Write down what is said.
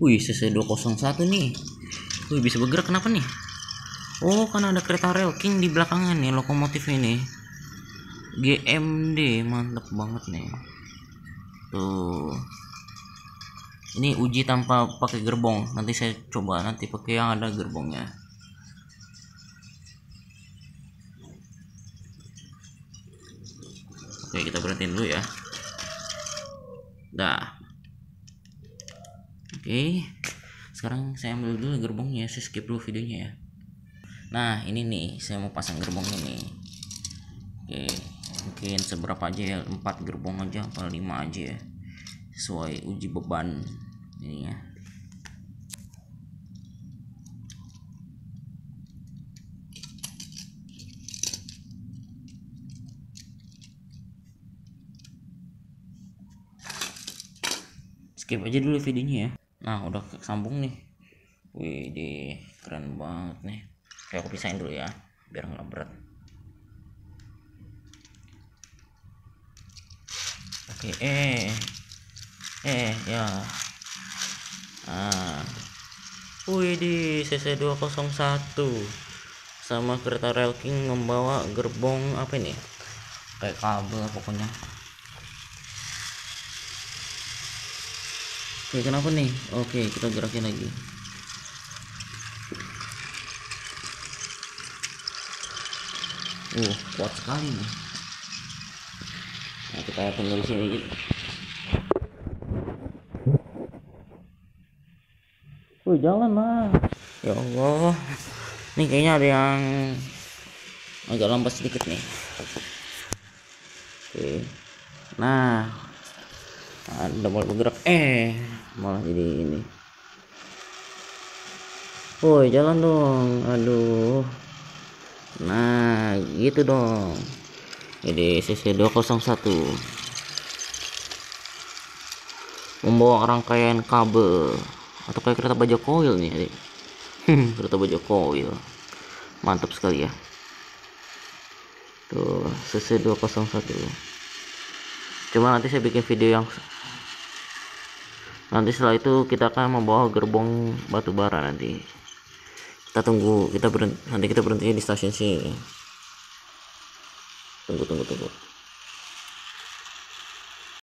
wih CC 201 nih. Wih bisa bergerak kenapa nih? Oh karena ada kereta rel king di belakangnya nih lokomotif ini. GMD mantep banget nih. Tuh. Ini uji tanpa pakai gerbong. Nanti saya coba nanti pakai yang ada gerbongnya. Oke kita berhentiin dulu ya. Dah oke. Sekarang saya ambil dulu gerbongnya saya skip dulu videonya ya. Nah ini nih saya mau pasang gerbongnya nih oke mungkin seberapa aja ya 4 gerbong aja apa 5 aja ya sesuai uji beban ini ya. Skip aja dulu videonya ya nah udah sambung nih. Wih di keren banget nih. Kayak aku pisahin dulu ya biar nggak berat. Oke eh eh ya. Ah. Wih di CC 201 sama kereta rel membawa gerbong apa ini? Kayak kabel pokoknya Oke, kenapa nih? Oke, kita gerakin lagi. Uh, kuat sekali nih. Nah, kita tinggal di sini. Wih, jalan lah. Ya Allah. Ini kayaknya ada yang agak lambat sedikit nih. Oke. Nah, ada mulai bergerak. Eh malah jadi ini. Woi jalan dong. Aduh. Nah gitu dong. Jadi CC 201 membawa rangkaian kabel. Atau kayak kereta baja koil nih adik. Kereta baja koil. Mantap sekali ya. Tuh CC 201 cuma nanti saya bikin video yang nanti setelah itu kita akan membawa gerbong batu bara nanti. Kita tunggu kita berhenti nanti kita berhenti di stasiun sini. Tunggu tunggu tunggu